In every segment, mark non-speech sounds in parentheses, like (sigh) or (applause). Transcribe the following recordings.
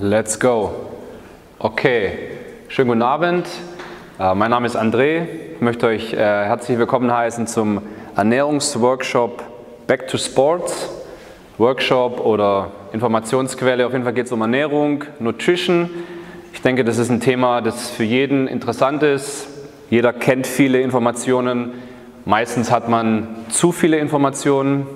Let's go. Okay, schönen guten Abend. Äh, mein Name ist André. Ich möchte euch äh, herzlich willkommen heißen zum Ernährungsworkshop Back to Sports. Workshop oder Informationsquelle. Auf jeden Fall geht es um Ernährung, Nutrition. Ich denke, das ist ein Thema, das für jeden interessant ist. Jeder kennt viele Informationen. Meistens hat man zu viele Informationen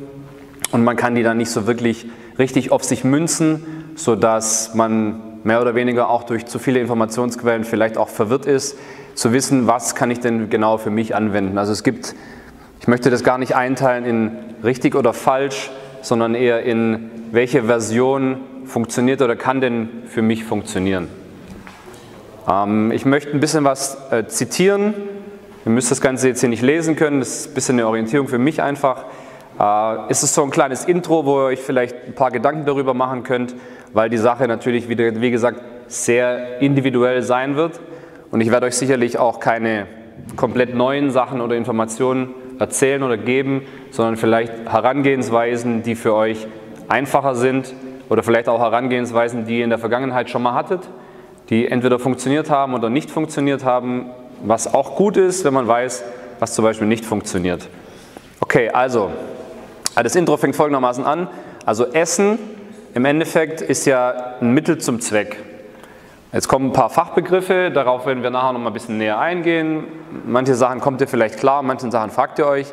und man kann die dann nicht so wirklich richtig auf sich münzen, sodass man mehr oder weniger auch durch zu viele Informationsquellen vielleicht auch verwirrt ist, zu wissen, was kann ich denn genau für mich anwenden. Also es gibt, ich möchte das gar nicht einteilen in richtig oder falsch, sondern eher in welche Version funktioniert oder kann denn für mich funktionieren. Ähm, ich möchte ein bisschen was äh, zitieren. Ihr müsst das Ganze jetzt hier nicht lesen können, das ist ein bisschen eine Orientierung für mich einfach. Äh, ist es so ein kleines Intro, wo ihr euch vielleicht ein paar Gedanken darüber machen könnt, weil die Sache natürlich, wieder, wie gesagt, sehr individuell sein wird. Und ich werde euch sicherlich auch keine komplett neuen Sachen oder Informationen erzählen oder geben, sondern vielleicht Herangehensweisen, die für euch einfacher sind oder vielleicht auch Herangehensweisen, die ihr in der Vergangenheit schon mal hattet, die entweder funktioniert haben oder nicht funktioniert haben, was auch gut ist, wenn man weiß, was zum Beispiel nicht funktioniert. Okay, also, das Intro fängt folgendermaßen an. Also Essen im Endeffekt ist ja ein Mittel zum Zweck. Jetzt kommen ein paar Fachbegriffe, darauf werden wir nachher noch mal ein bisschen näher eingehen. Manche Sachen kommt ihr vielleicht klar, manche Sachen fragt ihr euch.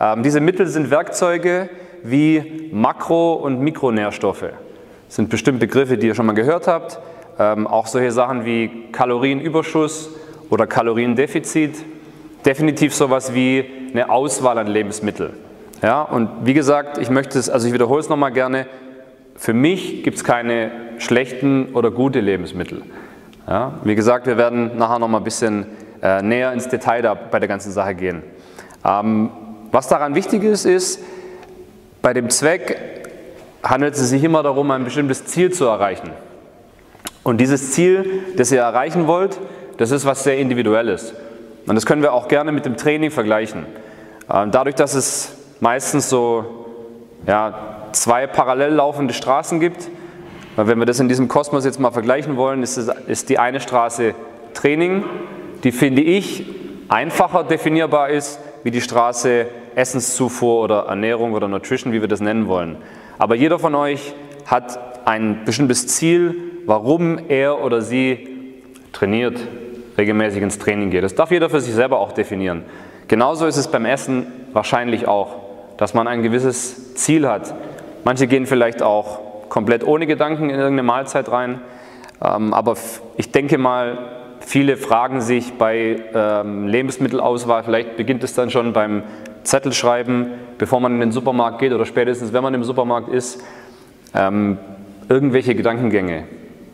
Ähm, diese Mittel sind Werkzeuge wie Makro- und Mikronährstoffe. Das sind bestimmt Begriffe, die ihr schon mal gehört habt. Ähm, auch solche Sachen wie Kalorienüberschuss oder Kaloriendefizit. Definitiv sowas wie eine Auswahl an Lebensmitteln. Ja, und wie gesagt, ich möchte es, also ich wiederhole es nochmal gerne, für mich gibt es keine schlechten oder gute Lebensmittel. Ja, wie gesagt, wir werden nachher noch mal ein bisschen äh, näher ins Detail da bei der ganzen Sache gehen. Ähm, was daran wichtig ist, ist, bei dem Zweck handelt es sich immer darum, ein bestimmtes Ziel zu erreichen. Und dieses Ziel, das ihr erreichen wollt, das ist was sehr Individuelles. Und das können wir auch gerne mit dem Training vergleichen. Ähm, dadurch, dass es meistens so ja, zwei parallel laufende Straßen gibt. Wenn wir das in diesem Kosmos jetzt mal vergleichen wollen, ist, es, ist die eine Straße Training, die finde ich einfacher definierbar ist wie die Straße Essenszufuhr oder Ernährung oder Nutrition, wie wir das nennen wollen. Aber jeder von euch hat ein bestimmtes Ziel, warum er oder sie trainiert, regelmäßig ins Training geht. Das darf jeder für sich selber auch definieren. Genauso ist es beim Essen wahrscheinlich auch, dass man ein gewisses Ziel hat, Manche gehen vielleicht auch komplett ohne Gedanken in irgendeine Mahlzeit rein. Ähm, aber ich denke mal, viele fragen sich bei ähm, Lebensmittelauswahl, vielleicht beginnt es dann schon beim Zettelschreiben, bevor man in den Supermarkt geht oder spätestens, wenn man im Supermarkt ist, ähm, irgendwelche Gedankengänge.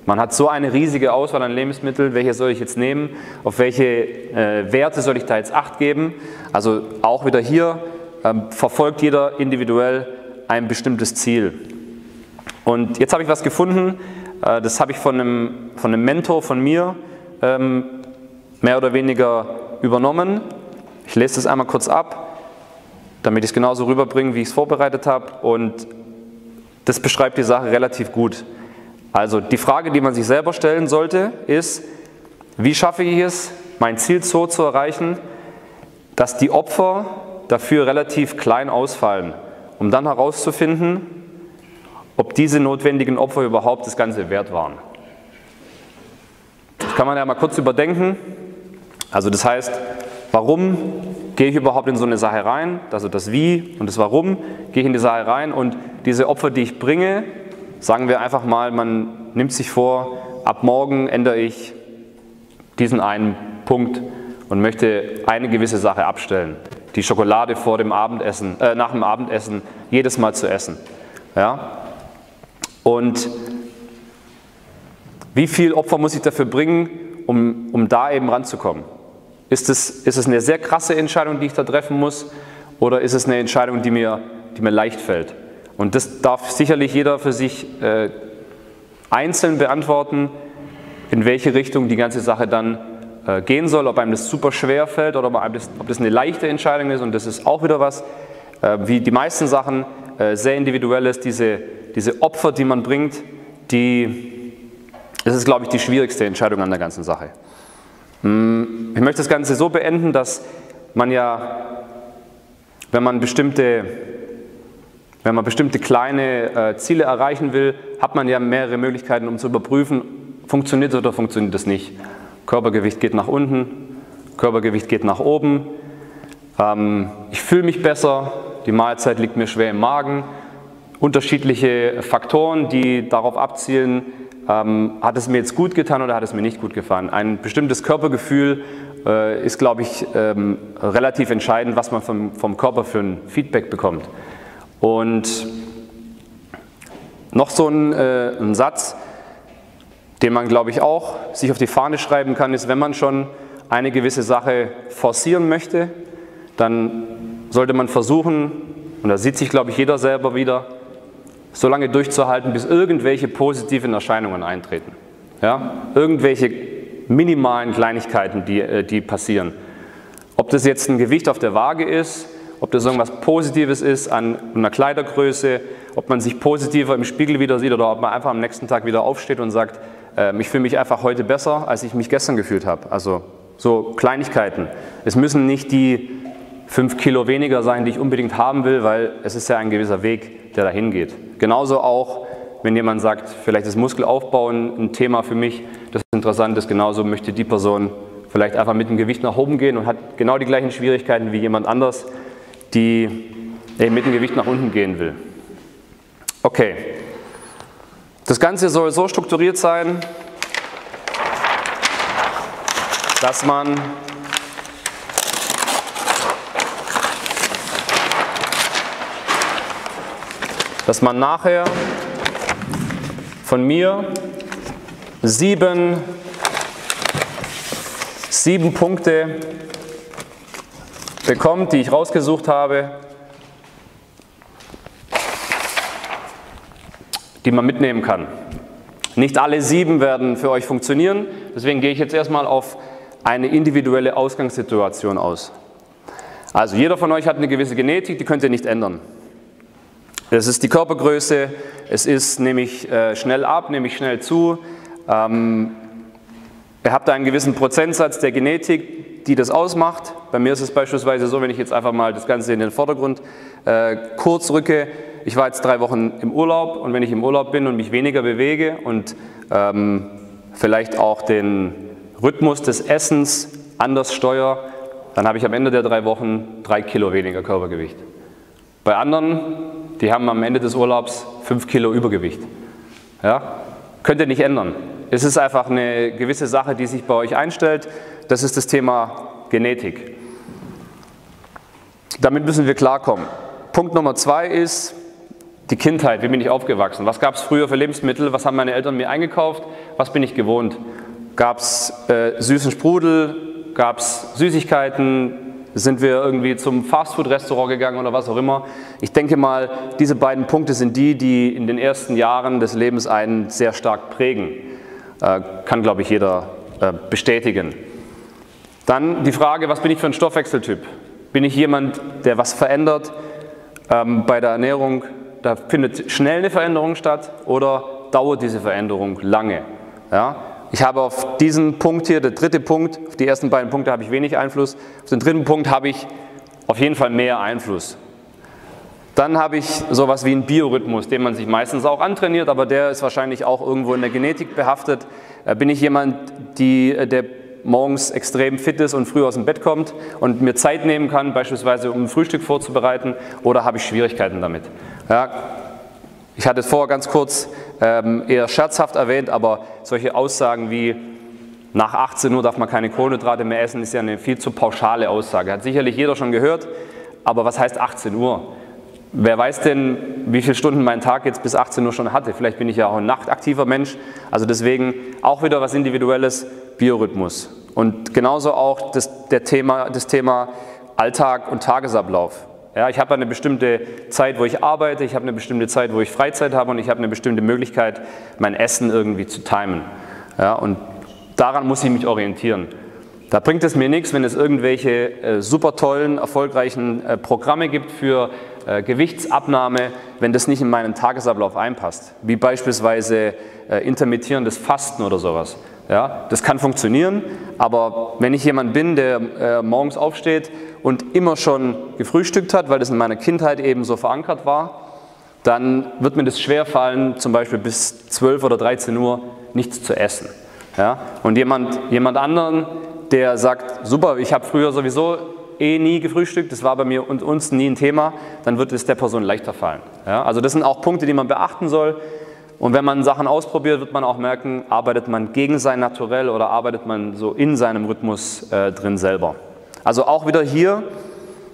Man hat so eine riesige Auswahl an Lebensmitteln, welche soll ich jetzt nehmen, auf welche äh, Werte soll ich da jetzt Acht geben. Also auch wieder hier verfolgt jeder individuell ein bestimmtes Ziel. Und jetzt habe ich was gefunden, äh, das habe ich von einem, von einem Mentor von mir ähm, mehr oder weniger übernommen. Ich lese das einmal kurz ab, damit ich es genauso rüberbringe, wie ich es vorbereitet habe. Und das beschreibt die Sache relativ gut. Also die Frage, die man sich selber stellen sollte, ist, wie schaffe ich es, mein Ziel so zu erreichen, dass die Opfer dafür relativ klein ausfallen um dann herauszufinden, ob diese notwendigen Opfer überhaupt das Ganze wert waren. Das kann man ja mal kurz überdenken. Also das heißt, warum gehe ich überhaupt in so eine Sache rein? Also das Wie und das Warum gehe ich in die Sache rein und diese Opfer, die ich bringe, sagen wir einfach mal, man nimmt sich vor, ab morgen ändere ich diesen einen Punkt und möchte eine gewisse Sache abstellen die Schokolade vor dem Abendessen, äh, nach dem Abendessen jedes Mal zu essen. Ja? Und wie viel Opfer muss ich dafür bringen, um, um da eben ranzukommen? Ist es, ist es eine sehr krasse Entscheidung, die ich da treffen muss, oder ist es eine Entscheidung, die mir, die mir leicht fällt? Und das darf sicherlich jeder für sich äh, einzeln beantworten, in welche Richtung die ganze Sache dann gehen soll, ob einem das super schwer fällt oder ob, das, ob das eine leichte Entscheidung ist. Und das ist auch wieder was, äh, wie die meisten Sachen, äh, sehr individuell ist. Diese, diese Opfer, die man bringt, die, das ist, glaube ich, die schwierigste Entscheidung an der ganzen Sache. Hm, ich möchte das Ganze so beenden, dass man ja, wenn man bestimmte, wenn man bestimmte kleine äh, Ziele erreichen will, hat man ja mehrere Möglichkeiten, um zu überprüfen, funktioniert es oder funktioniert es nicht. Körpergewicht geht nach unten, Körpergewicht geht nach oben, ähm, ich fühle mich besser, die Mahlzeit liegt mir schwer im Magen. Unterschiedliche Faktoren, die darauf abzielen, ähm, hat es mir jetzt gut getan oder hat es mir nicht gut gefallen. Ein bestimmtes Körpergefühl äh, ist, glaube ich, ähm, relativ entscheidend, was man vom, vom Körper für ein Feedback bekommt. Und noch so ein, äh, ein Satz, den man, glaube ich, auch sich auf die Fahne schreiben kann, ist, wenn man schon eine gewisse Sache forcieren möchte, dann sollte man versuchen, und da sieht sich, glaube ich, jeder selber wieder, so lange durchzuhalten, bis irgendwelche positiven Erscheinungen eintreten. Ja? Irgendwelche minimalen Kleinigkeiten, die, äh, die passieren. Ob das jetzt ein Gewicht auf der Waage ist, ob das irgendwas Positives ist an einer Kleidergröße, ob man sich positiver im Spiegel wieder sieht oder ob man einfach am nächsten Tag wieder aufsteht und sagt, ich fühle mich einfach heute besser, als ich mich gestern gefühlt habe. Also so Kleinigkeiten. Es müssen nicht die fünf Kilo weniger sein, die ich unbedingt haben will, weil es ist ja ein gewisser Weg, der dahin geht. Genauso auch, wenn jemand sagt, vielleicht ist Muskelaufbauen ein Thema für mich, das interessant ist, genauso möchte die Person vielleicht einfach mit dem Gewicht nach oben gehen und hat genau die gleichen Schwierigkeiten wie jemand anders, die mit dem Gewicht nach unten gehen will. Okay. Das Ganze soll so strukturiert sein, dass man dass man nachher von mir sieben, sieben Punkte bekommt, die ich rausgesucht habe, die man mitnehmen kann. Nicht alle sieben werden für euch funktionieren, deswegen gehe ich jetzt erstmal auf eine individuelle Ausgangssituation aus. Also jeder von euch hat eine gewisse Genetik, die könnt ihr nicht ändern. Das ist die Körpergröße, es ist nämlich äh, schnell ab, nämlich schnell zu. Ähm, ihr habt einen gewissen Prozentsatz der Genetik, die das ausmacht. Bei mir ist es beispielsweise so, wenn ich jetzt einfach mal das Ganze in den Vordergrund äh, kurz rücke, ich war jetzt drei Wochen im Urlaub und wenn ich im Urlaub bin und mich weniger bewege und ähm, vielleicht auch den Rhythmus des Essens anders steuere, dann habe ich am Ende der drei Wochen drei Kilo weniger Körpergewicht. Bei anderen die haben am Ende des Urlaubs 5 Kilo Übergewicht. Ja? Könnt ihr nicht ändern. Es ist einfach eine gewisse Sache, die sich bei euch einstellt. Das ist das Thema Genetik. Damit müssen wir klarkommen. Punkt Nummer zwei ist die Kindheit. Wie bin ich aufgewachsen? Was gab es früher für Lebensmittel? Was haben meine Eltern mir eingekauft? Was bin ich gewohnt? Gab es äh, süßen Sprudel? Gab es Süßigkeiten? Sind wir irgendwie zum Fastfood-Restaurant gegangen oder was auch immer? Ich denke mal, diese beiden Punkte sind die, die in den ersten Jahren des Lebens einen sehr stark prägen. Äh, kann, glaube ich, jeder äh, bestätigen. Dann die Frage, was bin ich für ein Stoffwechseltyp? Bin ich jemand, der was verändert ähm, bei der Ernährung? Da findet schnell eine Veränderung statt oder dauert diese Veränderung lange? Ja? Ich habe auf diesen Punkt hier, der dritte Punkt, auf die ersten beiden Punkte habe ich wenig Einfluss. Auf den dritten Punkt habe ich auf jeden Fall mehr Einfluss. Dann habe ich sowas wie einen Biorhythmus, den man sich meistens auch antrainiert, aber der ist wahrscheinlich auch irgendwo in der Genetik behaftet. Äh, bin ich jemand, die, äh, der morgens extrem fit ist und früh aus dem Bett kommt und mir Zeit nehmen kann, beispielsweise um ein Frühstück vorzubereiten, oder habe ich Schwierigkeiten damit? Ja, ich hatte es vorher ganz kurz ähm, eher scherzhaft erwähnt, aber solche Aussagen wie nach 18 Uhr darf man keine Kohlenhydrate mehr essen, ist ja eine viel zu pauschale Aussage. Hat sicherlich jeder schon gehört, aber was heißt 18 Uhr? Wer weiß denn, wie viele Stunden mein Tag jetzt bis 18 Uhr schon hatte? Vielleicht bin ich ja auch ein nachtaktiver Mensch. Also deswegen auch wieder was Individuelles, Biorhythmus. Und genauso auch das, der Thema, das Thema Alltag und Tagesablauf. Ja, ich habe eine bestimmte Zeit, wo ich arbeite, ich habe eine bestimmte Zeit, wo ich Freizeit habe und ich habe eine bestimmte Möglichkeit, mein Essen irgendwie zu timen. Ja, und daran muss ich mich orientieren. Da bringt es mir nichts, wenn es irgendwelche äh, super tollen, erfolgreichen äh, Programme gibt für äh, Gewichtsabnahme, wenn das nicht in meinen Tagesablauf einpasst, wie beispielsweise äh, intermittierendes Fasten oder sowas. Ja, das kann funktionieren, aber wenn ich jemand bin, der äh, morgens aufsteht und immer schon gefrühstückt hat, weil das in meiner Kindheit eben so verankert war, dann wird mir das schwerfallen, zum Beispiel bis 12 oder 13 Uhr nichts zu essen. Ja? Und jemand, jemand anderen, der sagt, super, ich habe früher sowieso eh nie gefrühstückt, das war bei mir und uns nie ein Thema, dann wird es der Person leichter fallen. Ja? Also das sind auch Punkte, die man beachten soll. Und wenn man Sachen ausprobiert, wird man auch merken, arbeitet man gegen sein Naturell oder arbeitet man so in seinem Rhythmus äh, drin selber. Also auch wieder hier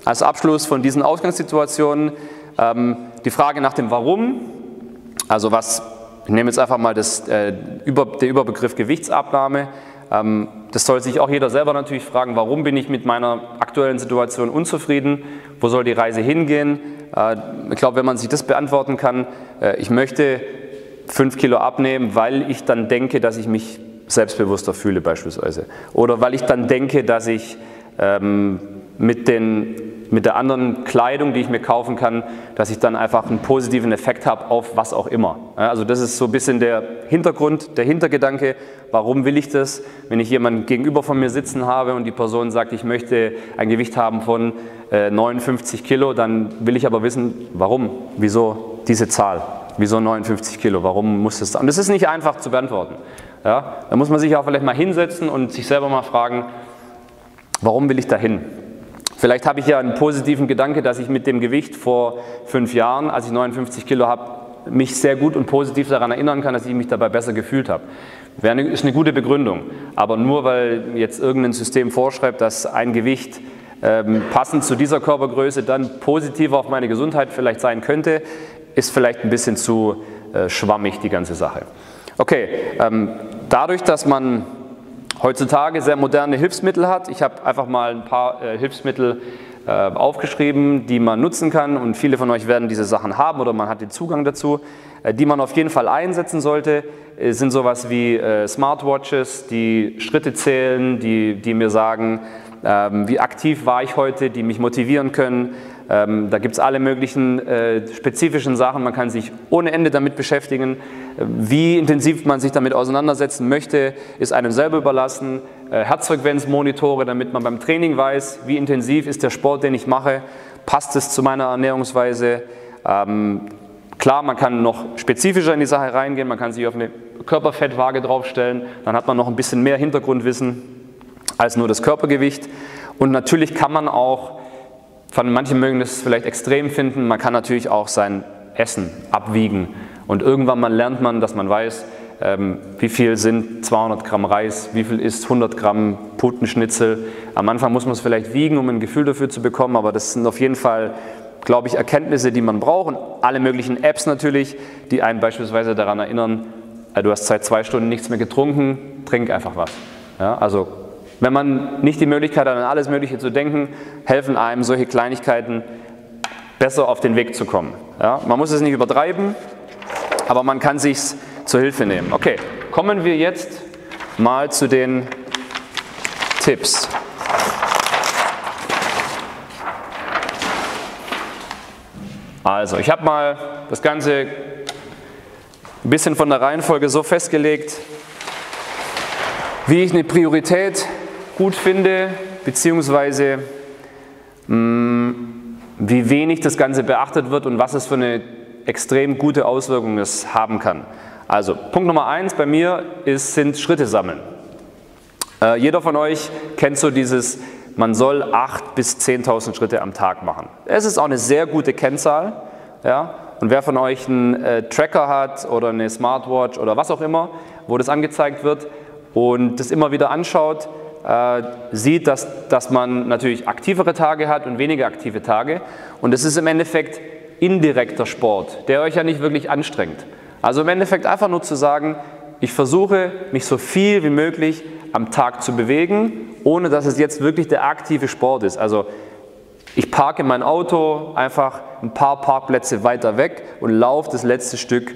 als Abschluss von diesen Ausgangssituationen ähm, die Frage nach dem Warum. Also was, ich nehme jetzt einfach mal das, äh, über, den Überbegriff Gewichtsabnahme. Ähm, das soll sich auch jeder selber natürlich fragen, warum bin ich mit meiner aktuellen Situation unzufrieden? Wo soll die Reise hingehen? Äh, ich glaube, wenn man sich das beantworten kann, äh, ich möchte fünf Kilo abnehmen, weil ich dann denke, dass ich mich selbstbewusster fühle beispielsweise. Oder weil ich dann denke, dass ich ähm, mit, den, mit der anderen Kleidung, die ich mir kaufen kann, dass ich dann einfach einen positiven Effekt habe auf was auch immer. Ja, also das ist so ein bisschen der Hintergrund, der Hintergedanke, warum will ich das? Wenn ich jemanden gegenüber von mir sitzen habe und die Person sagt, ich möchte ein Gewicht haben von äh, 59 Kilo, dann will ich aber wissen, warum, wieso diese Zahl. Wieso 59 Kilo? Warum muss es? Und das ist nicht einfach zu beantworten. Ja? Da muss man sich auch vielleicht mal hinsetzen und sich selber mal fragen, warum will ich dahin? Vielleicht habe ich ja einen positiven Gedanke, dass ich mit dem Gewicht vor fünf Jahren, als ich 59 Kilo habe, mich sehr gut und positiv daran erinnern kann, dass ich mich dabei besser gefühlt habe. Eine, ist eine gute Begründung. Aber nur weil jetzt irgendein System vorschreibt, dass ein Gewicht ähm, passend zu dieser Körpergröße dann positiv auf meine Gesundheit vielleicht sein könnte, ist vielleicht ein bisschen zu äh, schwammig, die ganze Sache. Okay, ähm, dadurch, dass man heutzutage sehr moderne Hilfsmittel hat, ich habe einfach mal ein paar äh, Hilfsmittel äh, aufgeschrieben, die man nutzen kann. Und viele von euch werden diese Sachen haben oder man hat den Zugang dazu, äh, die man auf jeden Fall einsetzen sollte, sind sowas wie Smartwatches, die Schritte zählen, die, die mir sagen, ähm, wie aktiv war ich heute, die mich motivieren können, ähm, da gibt es alle möglichen äh, spezifischen Sachen. Man kann sich ohne Ende damit beschäftigen. Wie intensiv man sich damit auseinandersetzen möchte, ist einem selber überlassen. Äh, Herzfrequenzmonitore, damit man beim Training weiß, wie intensiv ist der Sport, den ich mache. Passt es zu meiner Ernährungsweise? Ähm, klar, man kann noch spezifischer in die Sache reingehen. Man kann sich auf eine Körperfettwaage draufstellen. Dann hat man noch ein bisschen mehr Hintergrundwissen als nur das Körpergewicht. Und natürlich kann man auch von manche mögen das vielleicht extrem finden. Man kann natürlich auch sein Essen abwiegen. Und irgendwann mal lernt man, dass man weiß, ähm, wie viel sind 200 Gramm Reis, wie viel ist 100 Gramm Putenschnitzel. Am Anfang muss man es vielleicht wiegen, um ein Gefühl dafür zu bekommen, aber das sind auf jeden Fall, glaube ich, Erkenntnisse, die man braucht. Und alle möglichen Apps natürlich, die einen beispielsweise daran erinnern, äh, du hast seit zwei Stunden nichts mehr getrunken, trink einfach was. Ja, also wenn man nicht die Möglichkeit hat, an alles Mögliche zu denken, helfen einem solche Kleinigkeiten, besser auf den Weg zu kommen. Ja, man muss es nicht übertreiben, aber man kann sich zur Hilfe nehmen. Okay, kommen wir jetzt mal zu den Tipps. Also, ich habe mal das Ganze ein bisschen von der Reihenfolge so festgelegt, wie ich eine Priorität gut finde, beziehungsweise mh, mm, wie wenig das Ganze beachtet wird und was es für eine extrem gute Auswirkung es haben kann. Also Punkt Nummer eins bei mir ist, sind Schritte sammeln. Äh, jeder von euch kennt so dieses, man soll 8.000 bis 10.000 Schritte am Tag machen. Es ist auch eine sehr gute Kennzahl. Ja? Und wer von euch einen äh, Tracker hat oder eine Smartwatch oder was auch immer, wo das angezeigt wird und das immer wieder anschaut, äh, sieht, dass, dass man natürlich aktivere Tage hat und weniger aktive Tage. Und es ist im Endeffekt indirekter Sport, der euch ja nicht wirklich anstrengt. Also im Endeffekt einfach nur zu sagen, ich versuche mich so viel wie möglich am Tag zu bewegen, ohne dass es jetzt wirklich der aktive Sport ist. Also ich parke mein Auto einfach ein paar Parkplätze weiter weg und laufe das letzte Stück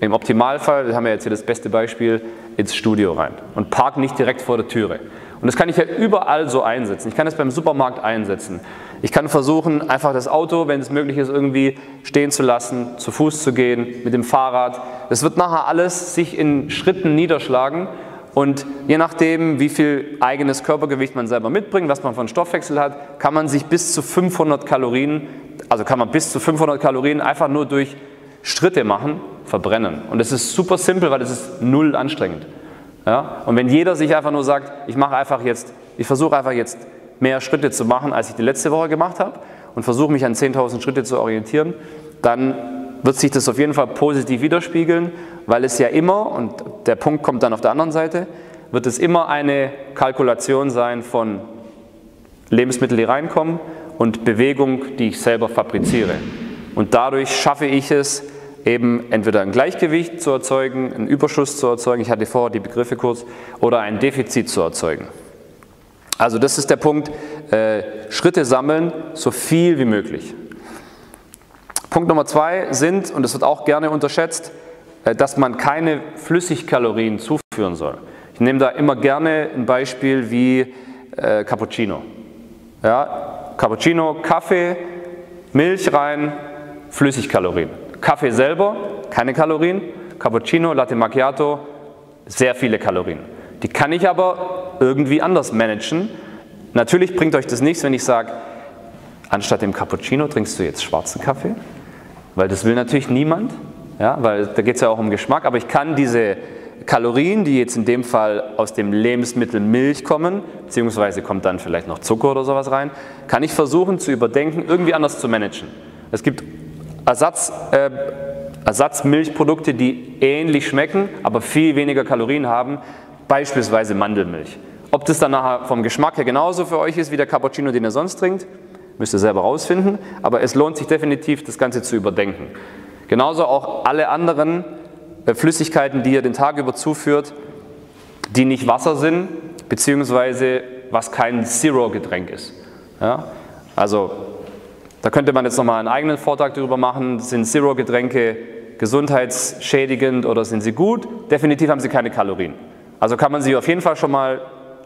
im Optimalfall, das haben wir jetzt hier das beste Beispiel, ins Studio rein und parke nicht direkt vor der Türe. Und das kann ich ja überall so einsetzen. Ich kann es beim Supermarkt einsetzen. Ich kann versuchen, einfach das Auto, wenn es möglich ist, irgendwie stehen zu lassen, zu Fuß zu gehen, mit dem Fahrrad. Das wird nachher alles sich in Schritten niederschlagen. Und je nachdem, wie viel eigenes Körpergewicht man selber mitbringt, was man von Stoffwechsel hat, kann man sich bis zu 500 Kalorien, also kann man bis zu 500 Kalorien einfach nur durch Schritte machen, verbrennen. Und das ist super simpel, weil es ist null anstrengend. Ja? Und wenn jeder sich einfach nur sagt, ich mache einfach jetzt, ich versuche einfach jetzt mehr Schritte zu machen, als ich die letzte Woche gemacht habe und versuche mich an 10.000 Schritte zu orientieren, dann wird sich das auf jeden Fall positiv widerspiegeln, weil es ja immer, und der Punkt kommt dann auf der anderen Seite, wird es immer eine Kalkulation sein von Lebensmitteln, die reinkommen und Bewegung, die ich selber fabriziere. Und dadurch schaffe ich es, eben entweder ein Gleichgewicht zu erzeugen, einen Überschuss zu erzeugen, ich hatte vorher die Begriffe kurz, oder ein Defizit zu erzeugen. Also das ist der Punkt, äh, Schritte sammeln, so viel wie möglich. Punkt Nummer zwei sind, und das wird auch gerne unterschätzt, äh, dass man keine Flüssigkalorien zuführen soll. Ich nehme da immer gerne ein Beispiel wie äh, Cappuccino. Ja, Cappuccino, Kaffee, Milch rein, Flüssigkalorien. Kaffee selber, keine Kalorien. Cappuccino, Latte Macchiato, sehr viele Kalorien. Die kann ich aber irgendwie anders managen. Natürlich bringt euch das nichts, wenn ich sage, anstatt dem Cappuccino trinkst du jetzt schwarzen Kaffee, weil das will natürlich niemand, ja, weil da geht es ja auch um Geschmack, aber ich kann diese Kalorien, die jetzt in dem Fall aus dem Lebensmittel Milch kommen, beziehungsweise kommt dann vielleicht noch Zucker oder sowas rein, kann ich versuchen zu überdenken, irgendwie anders zu managen. Es gibt Ersatz, äh, Ersatzmilchprodukte, die ähnlich schmecken, aber viel weniger Kalorien haben, beispielsweise Mandelmilch. Ob das dann nachher vom Geschmack her genauso für euch ist wie der Cappuccino, den ihr sonst trinkt, müsst ihr selber rausfinden, aber es lohnt sich definitiv, das Ganze zu überdenken. Genauso auch alle anderen äh, Flüssigkeiten, die ihr den Tag über zuführt, die nicht Wasser sind, beziehungsweise was kein Zero-Getränk ist. Ja? Also da könnte man jetzt nochmal einen eigenen Vortrag darüber machen, sind Zero-Getränke gesundheitsschädigend oder sind sie gut? Definitiv haben sie keine Kalorien. Also kann man sie auf jeden Fall schon mal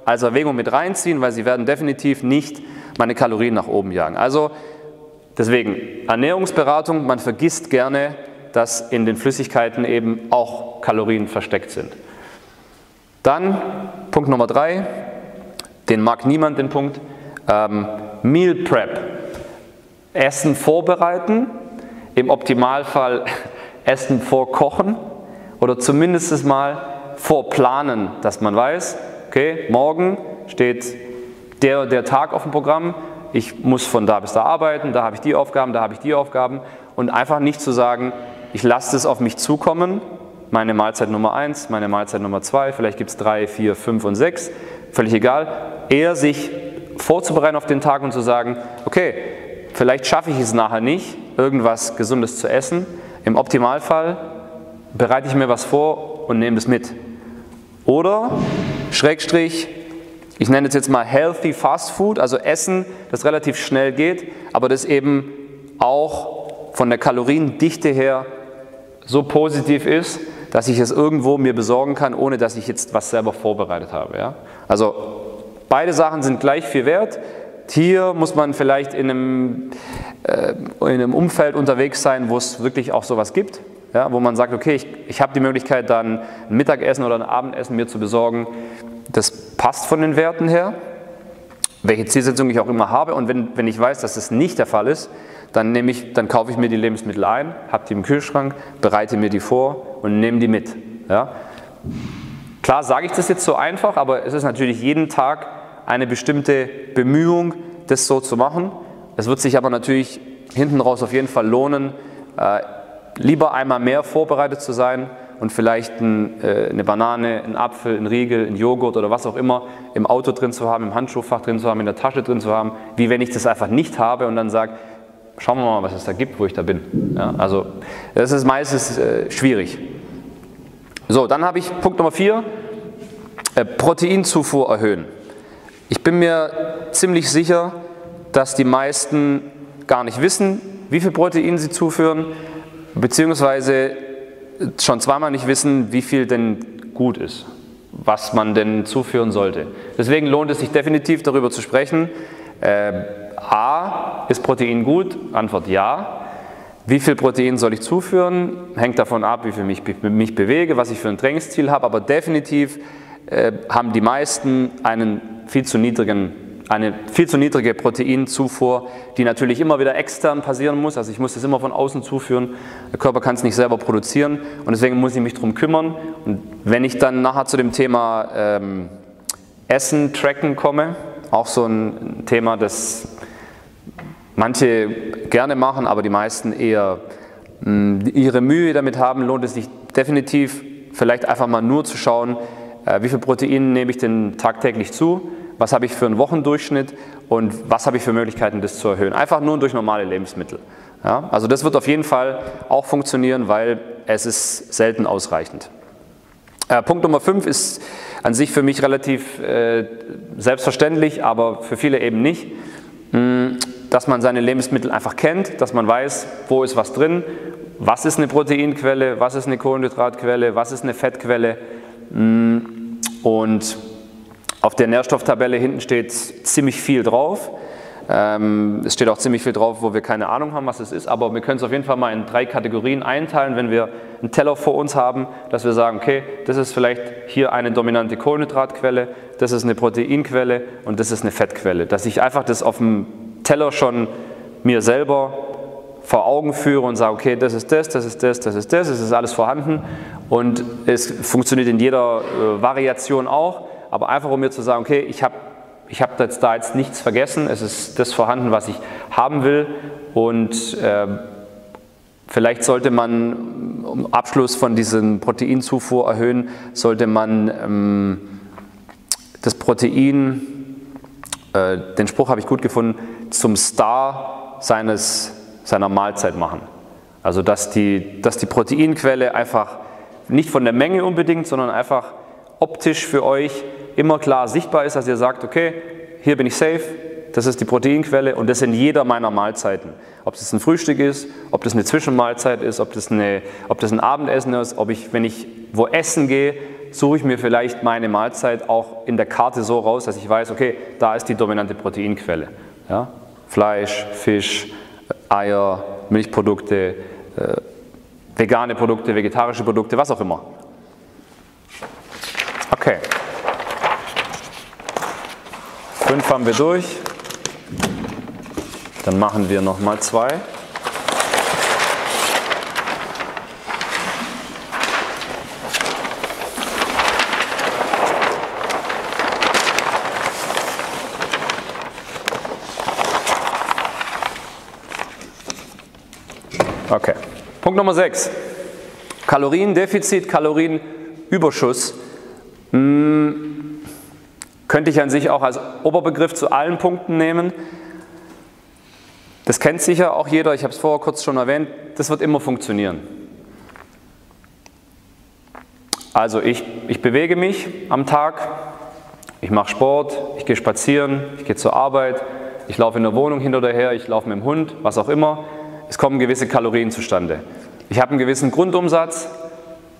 als Erwägung mit reinziehen, weil sie werden definitiv nicht meine Kalorien nach oben jagen. Also deswegen Ernährungsberatung, man vergisst gerne, dass in den Flüssigkeiten eben auch Kalorien versteckt sind. Dann Punkt Nummer drei, den mag niemand, den Punkt, ähm, Meal Prep. Essen vorbereiten, im Optimalfall (laughs) Essen vorkochen oder zumindest mal vorplanen, dass man weiß, okay, morgen steht der, der Tag auf dem Programm, ich muss von da bis da arbeiten, da habe ich die Aufgaben, da habe ich die Aufgaben und einfach nicht zu sagen, ich lasse es auf mich zukommen, meine Mahlzeit Nummer 1, meine Mahlzeit Nummer 2, vielleicht gibt es 3, 4, 5 und 6, völlig egal, eher sich vorzubereiten auf den Tag und zu sagen, okay, vielleicht schaffe ich es nachher nicht, irgendwas Gesundes zu essen, im Optimalfall bereite ich mir was vor und nehme es mit. Oder Schrägstrich, ich nenne es jetzt mal Healthy Fast Food, also Essen, das relativ schnell geht, aber das eben auch von der Kaloriendichte her so positiv ist, dass ich es irgendwo mir besorgen kann, ohne dass ich jetzt was selber vorbereitet habe. Ja? Also beide Sachen sind gleich viel wert. Hier muss man vielleicht in einem, äh, in einem Umfeld unterwegs sein, wo es wirklich auch sowas gibt ja, wo man sagt, okay, ich, ich habe die Möglichkeit, dann ein Mittagessen oder ein Abendessen mir zu besorgen. Das passt von den Werten her, welche Zielsetzung ich auch immer habe. Und wenn, wenn ich weiß, dass das nicht der Fall ist, dann, nehme ich, dann kaufe ich mir die Lebensmittel ein, habe die im Kühlschrank, bereite mir die vor und nehme die mit. Ja. Klar sage ich das jetzt so einfach, aber es ist natürlich jeden Tag eine bestimmte Bemühung, das so zu machen. Es wird sich aber natürlich hinten raus auf jeden Fall lohnen, äh, lieber einmal mehr vorbereitet zu sein und vielleicht ein, äh, eine Banane, einen Apfel, einen Riegel, einen Joghurt oder was auch immer im Auto drin zu haben, im Handschuhfach drin zu haben, in der Tasche drin zu haben, wie wenn ich das einfach nicht habe und dann sage, schauen wir mal, was es da gibt, wo ich da bin. Ja, also das ist meistens äh, schwierig. So, dann habe ich Punkt Nummer vier, äh, Proteinzufuhr erhöhen. Ich bin mir ziemlich sicher, dass die meisten gar nicht wissen, wie viel Protein sie zuführen beziehungsweise schon zweimal nicht wissen, wie viel denn gut ist. was man denn zuführen sollte. Deswegen lohnt es sich definitiv darüber zu sprechen. Äh, A, ist Protein gut? Antwort ja. Wie viel Protein soll ich zuführen? Hängt davon ab, wie viel ich mich bewege, was ich für ein Trainingsziel habe, aber definitiv äh, haben die meisten einen viel zu niedrigen eine viel zu niedrige Proteinzufuhr, die natürlich immer wieder extern passieren muss. Also ich muss das immer von außen zuführen. Der Körper kann es nicht selber produzieren und deswegen muss ich mich darum kümmern. Und wenn ich dann nachher zu dem Thema ähm, Essen, Tracken komme, auch so ein Thema, das manche gerne machen, aber die meisten eher mh, hm, ihre Mühe damit haben, lohnt es sich definitiv vielleicht einfach mal nur zu schauen, wie viel Protein nehme ich denn tagtäglich zu was habe ich für einen Wochendurchschnitt und was habe ich für Möglichkeiten, das zu erhöhen. Einfach nur durch normale Lebensmittel. Ja, also das wird auf jeden Fall auch funktionieren, weil es ist selten ausreichend. Äh, Punkt Nummer 5 ist an sich für mich relativ äh, selbstverständlich, aber für viele eben nicht, hm, dass man seine Lebensmittel einfach kennt, dass man weiß, wo ist was drin, was ist eine Proteinquelle, was ist eine Kohlenhydratquelle, was ist eine Fettquelle und auf der Nährstofftabelle hinten steht ziemlich viel drauf. Ähm, es steht auch ziemlich viel drauf, wo wir keine Ahnung haben, was es ist, aber wir können es auf jeden Fall mal in drei Kategorien einteilen, wenn wir einen Teller vor uns haben, dass wir sagen, okay, das ist vielleicht hier eine dominante Kohlenhydratquelle, das ist eine Proteinquelle und das ist eine Fettquelle. Dass ich einfach das auf dem Teller schon mir selber vor Augen führe und sage, okay, das ist das, das ist das, das ist das, es ist alles vorhanden und es funktioniert in jeder äh, Variation auch. Aber einfach um mir zu sagen, okay, ich habe ich hab da jetzt nichts vergessen, es ist das vorhanden, was ich haben will und äh, vielleicht sollte man, um Abschluss von diesen Proteinzufuhr erhöhen, sollte man ähm, das Protein, äh, den Spruch habe ich gut gefunden, zum Star seines, seiner Mahlzeit machen. Also dass die, dass die Proteinquelle einfach nicht von der Menge unbedingt, sondern einfach optisch für euch immer klar sichtbar ist, dass ihr sagt, okay, hier bin ich safe, das ist die Proteinquelle und das in jeder meiner Mahlzeiten. Ob das ein Frühstück ist, ob das eine Zwischenmahlzeit ist, ob das, eine, ob das ein Abendessen ist, ob ich, wenn ich wo essen gehe, suche ich mir vielleicht meine Mahlzeit auch in der Karte so raus, dass ich weiß, okay, da ist die dominante Proteinquelle. Ja? Fleisch, Fisch, Eier, Milchprodukte, äh, vegane Produkte, vegetarische Produkte, was auch immer. Okay. Fünf haben wir durch. Dann machen wir noch mal zwei. Okay. Punkt Nummer 6. Kaloriendefizit, Kalorienüberschuss. Hm könnte ich an sich auch als Oberbegriff zu allen Punkten nehmen. Das kennt sicher auch jeder, ich habe es vorher kurz schon erwähnt, das wird immer funktionieren. Also ich, ich bewege mich am Tag, ich mache Sport, ich gehe spazieren, ich gehe zur Arbeit, ich laufe in der Wohnung hin oder her, ich laufe mit dem Hund, was auch immer. Es kommen gewisse Kalorien zustande. Ich habe einen gewissen Grundumsatz.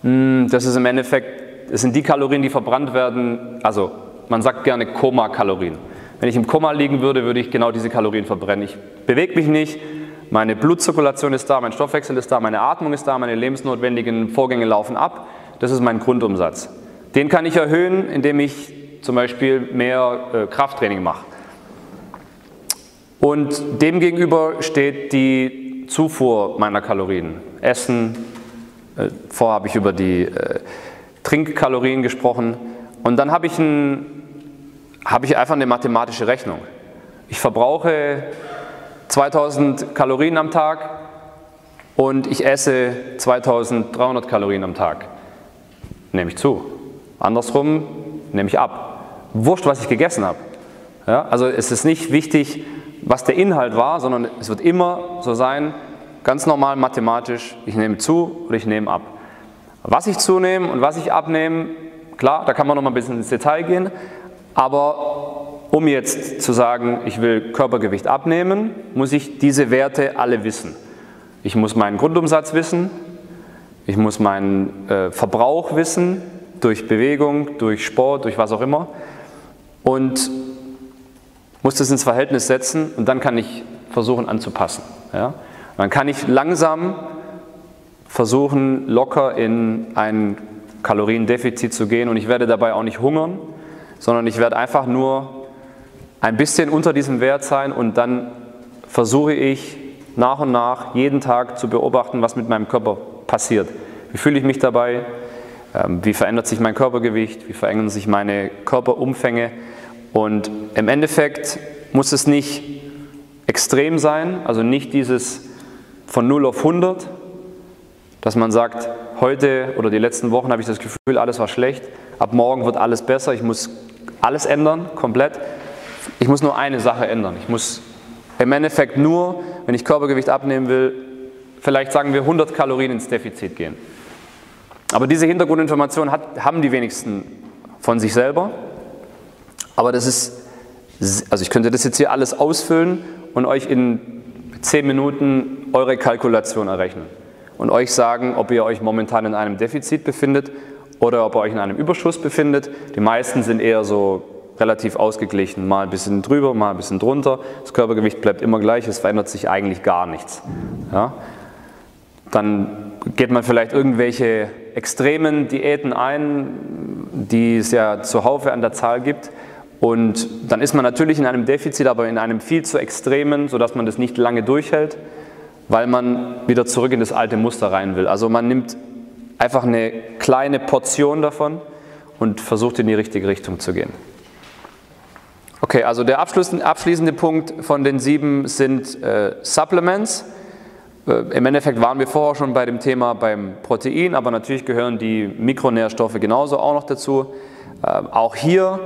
Hm, das ist im Endeffekt, das sind die Kalorien, die verbrannt werden, also man sagt gerne Koma-Kalorien. Wenn ich im Koma liegen würde, würde ich genau diese Kalorien verbrennen. Ich bewege mich nicht, meine Blutzirkulation ist da, mein Stoffwechsel ist da, meine Atmung ist da, meine lebensnotwendigen Vorgänge laufen ab. Das ist mein Grundumsatz. Den kann ich erhöhen, indem ich zum Beispiel mehr äh, Krafttraining mache. Und demgegenüber steht die Zufuhr meiner Kalorien. Essen, äh, vorher habe ich über die äh, Trinkkalorien gesprochen. Und dann habe ich ein habe ich einfach eine mathematische Rechnung. Ich verbrauche 2000 Kalorien am Tag und ich esse 2300 Kalorien am Tag. Nehme ich zu. Andersrum nehme ich ab. Wurscht, was ich gegessen habe. Ja, also es ist nicht wichtig, was der Inhalt war, sondern es wird immer so sein, ganz normal mathematisch, ich nehme zu oder ich nehme ab. Was ich zunehme und was ich abnehme, klar, da kann man noch mal ein bisschen ins Detail gehen, aber um jetzt zu sagen, ich will Körpergewicht abnehmen, muss ich diese Werte alle wissen. Ich muss meinen Grundumsatz wissen, ich muss meinen äh, Verbrauch wissen durch Bewegung, durch Sport, durch was auch immer und muss das ins Verhältnis setzen und dann kann ich versuchen anzupassen. Ja? Dann kann ich langsam versuchen, locker in ein Kaloriendefizit zu gehen und ich werde dabei auch nicht hungern, sondern ich werde einfach nur ein bisschen unter diesem Wert sein und dann versuche ich nach und nach jeden Tag zu beobachten, was mit meinem Körper passiert. Wie fühle ich mich dabei? Ähm, wie verändert sich mein Körpergewicht? Wie verändern sich meine Körperumfänge? Und im Endeffekt muss es nicht extrem sein, also nicht dieses von 0 auf 100, dass man sagt, heute oder die letzten Wochen habe ich das Gefühl, alles war schlecht, ab morgen wird alles besser, ich muss alles ändern, komplett. Ich muss nur eine Sache ändern. Ich muss im Endeffekt nur, wenn ich Körpergewicht abnehmen will, vielleicht sagen wir 100 Kalorien ins Defizit gehen. Aber diese Hintergrundinformation hat, haben die wenigsten von sich selber. Aber das ist, also ich könnte das jetzt hier alles ausfüllen und euch in 10 Minuten eure Kalkulation errechnen und euch sagen, ob ihr euch momentan in einem Defizit befindet oder ob ihr euch in einem Überschuss befindet. Die meisten sind eher so relativ ausgeglichen, mal ein bisschen drüber, mal ein bisschen drunter. Das Körpergewicht bleibt immer gleich, es verändert sich eigentlich gar nichts. Ja? Dann geht man vielleicht irgendwelche extremen Diäten ein, die es ja zuhaufe an der Zahl gibt. Und dann ist man natürlich in einem Defizit, aber in einem viel zu extremen, sodass man das nicht lange durchhält, weil man wieder zurück in das alte Muster rein will. Also man nimmt einfach eine kleine Portion davon und versucht in die richtige Richtung zu gehen. Okay, also der abschließende Punkt von den sieben sind äh, Supplements. Äh, Im Endeffekt waren wir vorher schon bei dem Thema beim Protein, aber natürlich gehören die Mikronährstoffe genauso auch noch dazu. Äh, auch hier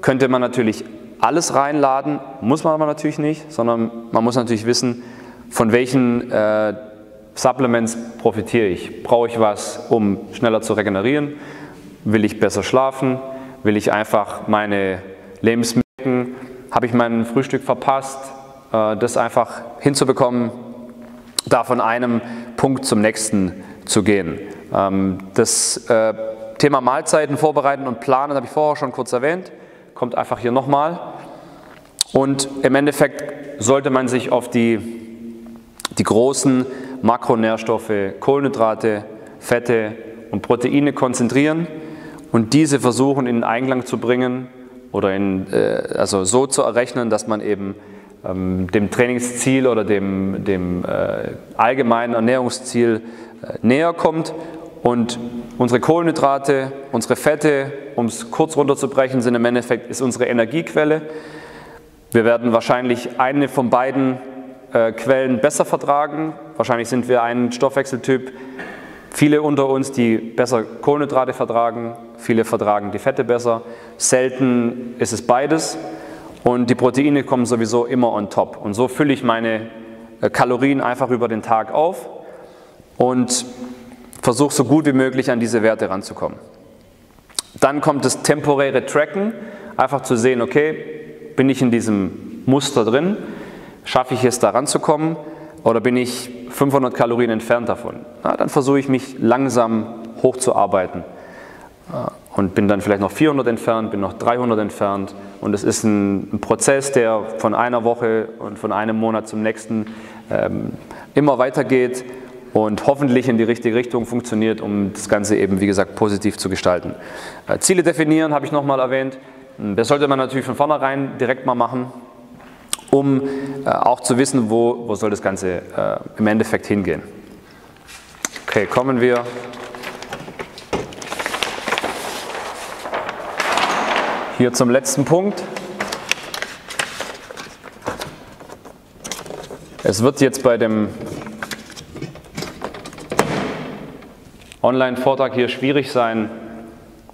könnte man natürlich alles reinladen, muss man aber natürlich nicht, sondern man muss natürlich wissen, von welchen äh, Supplements profitiere ich. Brauche ich was, um schneller zu regenerieren? Will ich besser schlafen? Will ich einfach meine Lebensmittel, habe ich mein Frühstück verpasst? Äh, das einfach hinzubekommen, da von einem Punkt zum nächsten zu gehen. Ähm, das äh, Thema Mahlzeiten vorbereiten und planen habe ich vorher schon kurz erwähnt, kommt einfach hier nochmal. Und im Endeffekt sollte man sich auf die, die großen Makronährstoffe, Kohlenhydrate, Fette und Proteine konzentrieren und diese versuchen in Einklang zu bringen oder in, äh, also so zu errechnen, dass man eben ähm, dem Trainingsziel oder dem, dem äh, allgemeinen Ernährungsziel äh, näher kommt. Und unsere Kohlenhydrate, unsere Fette, um es kurz runterzubrechen, sind im Endeffekt ist unsere Energiequelle. Wir werden wahrscheinlich eine von beiden äh, Quellen besser vertragen. Wahrscheinlich sind wir ein Stoffwechseltyp. Viele unter uns, die besser Kohlenhydrate vertragen, viele vertragen die Fette besser. Selten ist es beides. Und die Proteine kommen sowieso immer on top. Und so fülle ich meine äh, Kalorien einfach über den Tag auf und versuche so gut wie möglich an diese Werte ranzukommen. Dann kommt das temporäre Tracken, einfach zu sehen, okay, bin ich in diesem Muster drin, schaffe ich es da ranzukommen? Oder bin ich 500 Kalorien entfernt davon? Na, dann versuche ich mich langsam hochzuarbeiten. Und bin dann vielleicht noch 400 entfernt, bin noch 300 entfernt. Und es ist ein, ein Prozess, der von einer Woche und von einem Monat zum nächsten ähm, immer weitergeht und hoffentlich in die richtige Richtung funktioniert, um das Ganze eben, wie gesagt, positiv zu gestalten. Äh, Ziele definieren habe ich nochmal erwähnt. Hm, das sollte man natürlich von vornherein direkt mal machen, um äh, auch zu wissen, wo, wo soll das Ganze äh, im Endeffekt hingehen. Okay, kommen wir Hier zum letzten Punkt. Es wird jetzt bei dem Online-Vortrag hier schwierig sein,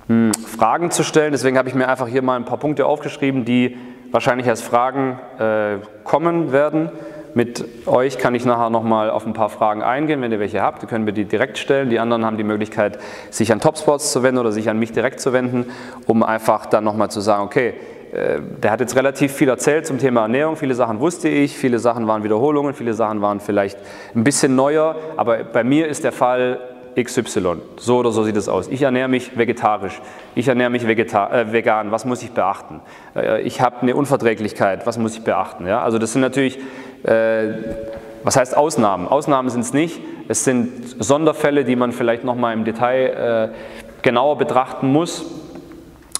hm, Fragen zu stellen. Deswegen habe ich mir einfach hier mal ein paar Punkte aufgeschrieben, die wahrscheinlich als Fragen äh, kommen werden. Mit euch kann ich nachher nochmal auf ein paar Fragen eingehen. Wenn ihr welche habt, können wir die direkt stellen. Die anderen haben die Möglichkeit, sich an Topsports zu wenden oder sich an mich direkt zu wenden, um einfach dann nochmal zu sagen, okay, äh, der hat jetzt relativ viel erzählt zum Thema Ernährung. Viele Sachen wusste ich, viele Sachen waren Wiederholungen, viele Sachen waren vielleicht ein bisschen neuer. Aber bei mir ist der Fall, XY. So oder so sieht es aus. Ich ernähre mich vegetarisch. Ich ernähre mich äh, vegan. Was muss ich beachten? Äh, ich habe eine Unverträglichkeit. Was muss ich beachten? Ja? Also das sind natürlich, äh, was heißt Ausnahmen? Ausnahmen sind es nicht. Es sind Sonderfälle, die man vielleicht nochmal im Detail äh, genauer betrachten muss.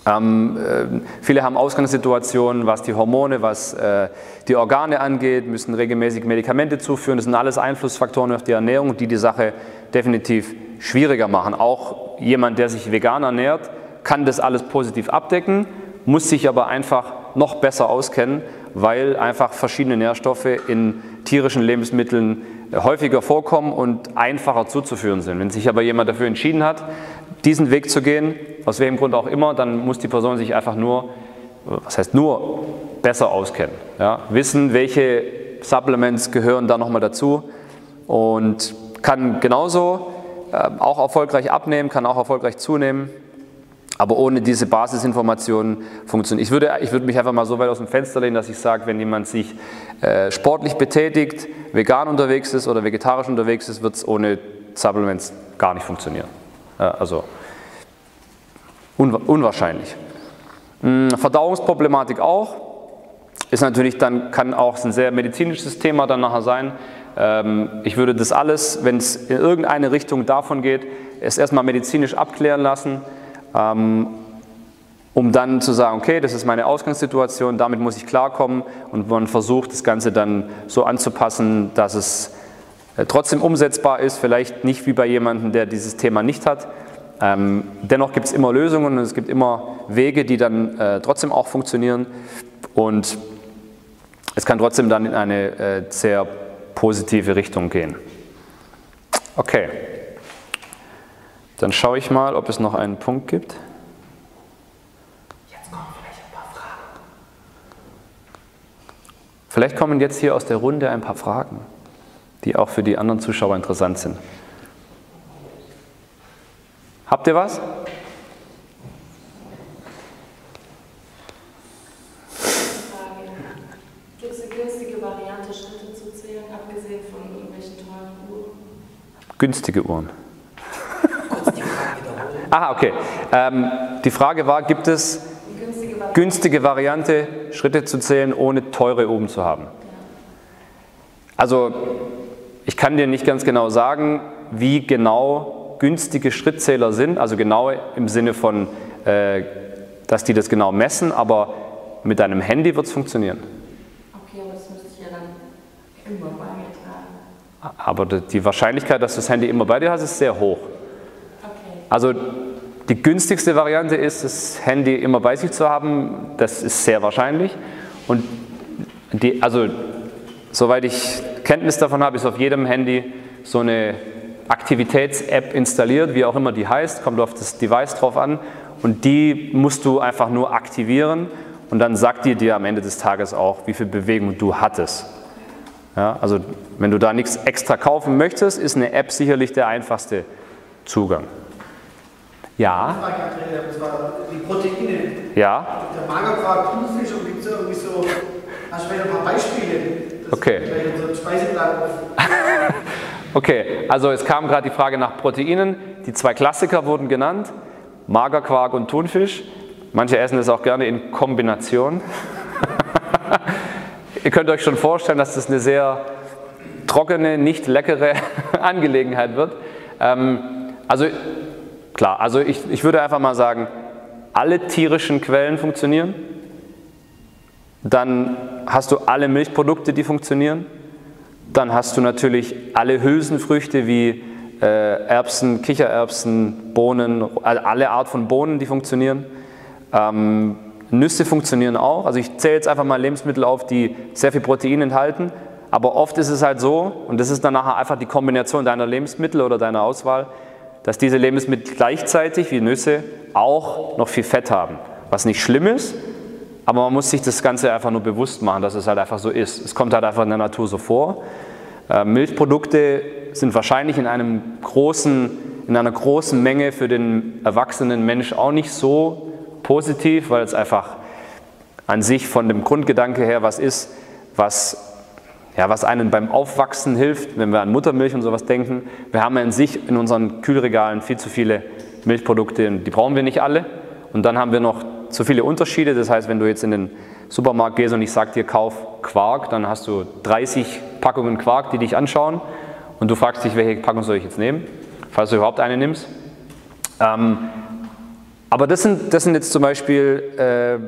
Ähm, äh, viele haben Ausgangssituationen, was die Hormone, was äh, die Organe angeht, müssen regelmäßig Medikamente zuführen. Das sind alles Einflussfaktoren auf die Ernährung, die die Sache definitiv schwieriger machen. Auch jemand, der sich vegan ernährt, kann das alles positiv abdecken, muss sich aber einfach noch besser auskennen, weil einfach verschiedene Nährstoffe in tierischen Lebensmitteln häufiger vorkommen und einfacher zuzuführen sind. Wenn sich aber jemand dafür entschieden hat, diesen Weg zu gehen, aus welchem Grund auch immer, dann muss die Person sich einfach nur, was heißt nur, besser auskennen. Ja? Wissen, welche Supplements gehören da nochmal dazu und kann genauso äh, auch erfolgreich abnehmen, kann auch erfolgreich zunehmen. Aber ohne diese Basisinformationen funktioniert. Ich würde, ich würde mich einfach mal so weit aus dem Fenster lehnen, dass ich sage, wenn jemand sich äh, sportlich betätigt, vegan unterwegs ist oder vegetarisch unterwegs ist, wird es ohne Supplements gar nicht funktionieren. Also unwahrscheinlich. Hm, Verdauungsproblematik auch. Ist natürlich dann, kann auch ein sehr medizinisches Thema dann nachher sein. Ähm, ich würde das alles, wenn es in irgendeine Richtung davon geht, es erstmal medizinisch abklären lassen, ähm, um dann zu sagen, okay, das ist meine Ausgangssituation, damit muss ich klarkommen und man versucht das Ganze dann so anzupassen, dass es trotzdem umsetzbar ist, vielleicht nicht wie bei jemandem, der dieses Thema nicht hat. Ähm, dennoch gibt es immer Lösungen und es gibt immer Wege, die dann äh, trotzdem auch funktionieren und es kann trotzdem dann in eine äh, sehr positive Richtung gehen. Okay, dann schaue ich mal, ob es noch einen Punkt gibt. Jetzt kommen vielleicht ein paar Fragen. Vielleicht kommen jetzt hier aus der Runde ein paar Fragen, die auch für die anderen Zuschauer interessant sind. Habt ihr was? Günstige Uhren. Aha, okay. Ähm, die Frage war, gibt es günstige Variante, Schritte zu zählen, ohne teure oben zu haben? Also, ich kann dir nicht ganz genau sagen, wie genau günstige Schrittzähler sind, also genau im Sinne von, äh, dass die das genau messen, aber mit deinem Handy wird es funktionieren. Okay, aber das müsste ich ja dann immer bei mir tragen. Aber die Wahrscheinlichkeit, dass du das Handy immer bei dir hast, ist sehr hoch. Also die günstigste Variante ist, das Handy immer bei sich zu haben. Das ist sehr wahrscheinlich. Und die, also soweit ich Kenntnis davon habe, ist auf jedem Handy so eine Aktivitäts-App installiert, wie auch immer die heißt, kommt auf das Device drauf an. Und die musst du einfach nur aktivieren und dann sagt die dir am Ende des Tages auch, wie viel Bewegung du hattest. Ja, also wenn du da nichts extra kaufen möchtest, ist eine App sicherlich der einfachste Zugang. Ja. Das war die Proteine. Ja. Der Magerquark, Thunfisch und gibt es irgendwie so, hast du vielleicht ein paar Beispiele? Okay. (laughs) okay, also es kam gerade die Frage nach Proteinen. Die zwei Klassiker wurden genannt, Magerquark und Thunfisch. Manche essen das auch gerne in Kombination. (laughs) Ihr könnt euch schon vorstellen, dass das eine sehr trockene, nicht leckere (laughs) Angelegenheit wird. Ähm, also Klar, also ich, ich würde einfach mal sagen, alle tierischen Quellen funktionieren. Dann hast du alle Milchprodukte, die funktionieren. Dann hast du natürlich alle Hülsenfrüchte wie äh, Erbsen, Kichererbsen, Bohnen, alle Art von Bohnen, die funktionieren. Ähm, Nüsse funktionieren auch. Also ich zähle jetzt einfach mal Lebensmittel auf, die sehr viel Protein enthalten. Aber oft ist es halt so, und das ist dann nachher einfach die Kombination deiner Lebensmittel oder deiner Auswahl, dass diese Lebensmittel gleichzeitig wie Nüsse auch noch viel Fett haben. Was nicht schlimm ist, aber man muss sich das Ganze einfach nur bewusst machen, dass es halt einfach so ist. Es kommt halt einfach in der Natur so vor. Äh, Milchprodukte sind wahrscheinlich in, einem großen, in einer großen Menge für den erwachsenen Mensch auch nicht so positiv, weil es einfach an sich von dem Grundgedanke her was ist, was ja, was einem beim Aufwachsen hilft, wenn wir an Muttermilch und sowas denken. Wir haben ja in sich in unseren Kühlregalen viel zu viele Milchprodukte und die brauchen wir nicht alle. Und dann haben wir noch zu viele Unterschiede. Das heißt, wenn du jetzt in den Supermarkt gehst und ich sage dir, kauf Quark, dann hast du 30 Packungen Quark, die dich anschauen und du fragst dich, welche Packung soll ich jetzt nehmen, falls du überhaupt eine nimmst. Ähm, aber das sind, das sind jetzt zum Beispiel, äh,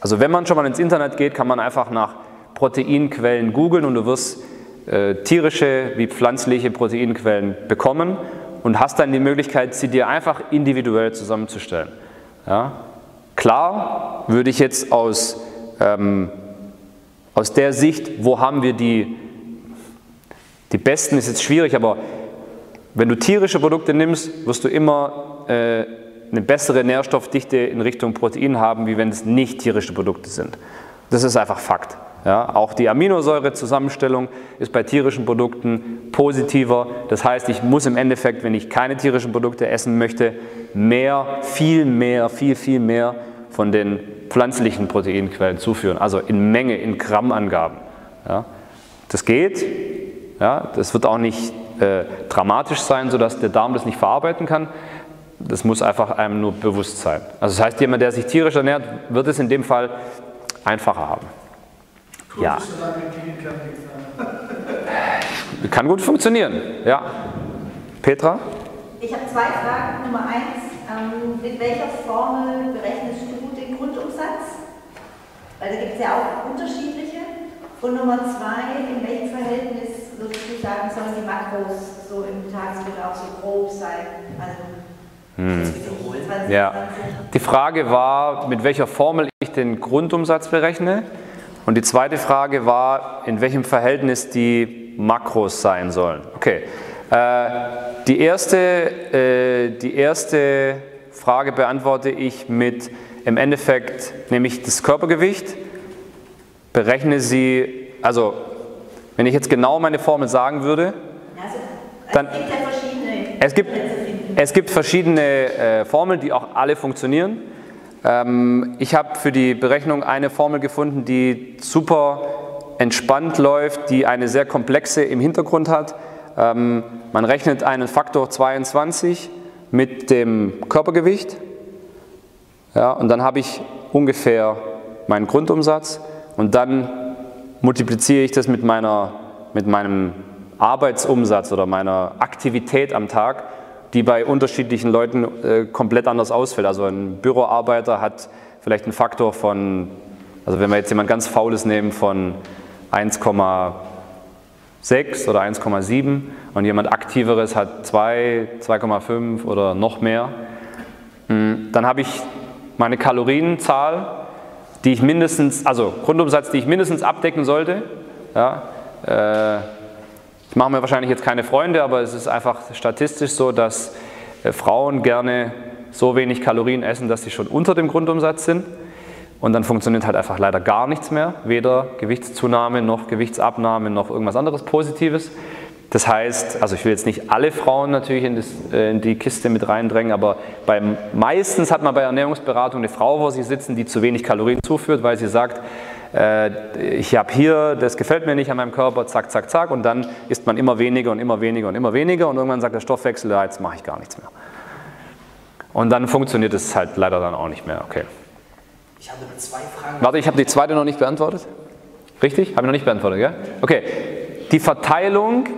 also wenn man schon mal ins Internet geht, kann man einfach nach Proteinquellen googeln und du wirst äh, tierische wie pflanzliche Proteinquellen bekommen und hast dann die Möglichkeit, sie dir einfach individuell zusammenzustellen. Ja? Klar würde ich jetzt aus, ähm, aus der Sicht, wo haben wir die, die besten, ist jetzt schwierig, aber wenn du tierische Produkte nimmst, wirst du immer äh, eine bessere Nährstoffdichte in Richtung Protein haben, wie wenn es nicht tierische Produkte sind. Das ist einfach Fakt. Ja, auch die Aminosäurezusammenstellung ist bei tierischen Produkten positiver. Das heißt, ich muss im Endeffekt, wenn ich keine tierischen Produkte essen möchte, mehr, viel mehr, viel, viel mehr von den pflanzlichen Proteinquellen zuführen. Also in Menge, in Grammangaben. Ja, das geht. Ja, das wird auch nicht äh, dramatisch sein, sodass der Darm das nicht verarbeiten kann. Das muss einfach einem nur bewusst sein. Also das heißt, jemand, der sich tierisch ernährt, wird es in dem Fall einfacher haben. Ja. Kann gut funktionieren, ja. Petra? Ich habe zwei Fragen. Nummer eins, ähm, mit welcher Formel berechnest du den Grundumsatz? Weil da gibt es ja auch unterschiedliche. Und Nummer zwei, in welchem Verhältnis würdest du sagen, sollen die Makros so im Tagesbedarf so grob sein? Also hm. Ja. Die Frage war, mit welcher Formel ich den Grundumsatz berechne. Und die zweite Frage war, in welchem Verhältnis die Makros sein sollen. Okay. Äh, die, erste, äh, die erste Frage beantworte ich mit im Endeffekt, nämlich das Körpergewicht. Berechne sie, also wenn ich jetzt genau meine Formel sagen würde, also, dann. Es gibt ja verschiedene. Es gibt, es gibt verschiedene äh, Formeln, die auch alle funktionieren. Ähm, ich habe für die Berechnung eine Formel gefunden, die super entspannt läuft, die eine sehr komplexe im Hintergrund hat. Ähm, man rechnet einen Faktor 22 mit dem Körpergewicht ja, und dann habe ich ungefähr meinen Grundumsatz und dann multipliziere ich das mit, meiner, mit meinem Arbeitsumsatz oder meiner Aktivität am Tag die bei unterschiedlichen Leuten äh, komplett anders ausfällt. Also ein Büroarbeiter hat vielleicht einen Faktor von, also wenn wir jetzt jemand ganz Faules nehmen, von 1,6 oder 1,7 und jemand Aktiveres hat 2, 2,5 oder noch mehr, hm, dann habe ich meine Kalorienzahl, die ich mindestens, also Grundumsatz, die ich mindestens abdecken sollte. Ja, äh, ich mache mir wahrscheinlich jetzt keine Freunde, aber es ist einfach statistisch so, dass äh, Frauen gerne so wenig Kalorien essen, dass sie schon unter dem Grundumsatz sind. Und dann funktioniert halt einfach leider gar nichts mehr, weder Gewichtszunahme noch Gewichtsabnahme noch irgendwas anderes Positives. Das heißt, also ich will jetzt nicht alle Frauen natürlich in, das, äh, in, die Kiste mit reindrängen, aber beim, meistens hat man bei Ernährungsberatung eine Frau vor sich sitzen, die zu wenig Kalorien zuführt, weil sie sagt, äh, ich habe hier, das gefällt mir nicht an meinem Körper, zack, zack, zack, und dann isst man immer weniger und immer weniger und immer weniger und irgendwann sagt der Stoffwechsel, ja, jetzt mache ich gar nichts mehr. Und dann funktioniert es halt leider dann auch nicht mehr, okay. Ich habe zwei Fragen. Warte, ich habe die zweite noch nicht beantwortet. Richtig? Habe ich noch nicht beantwortet, gell? Okay. Die Verteilung,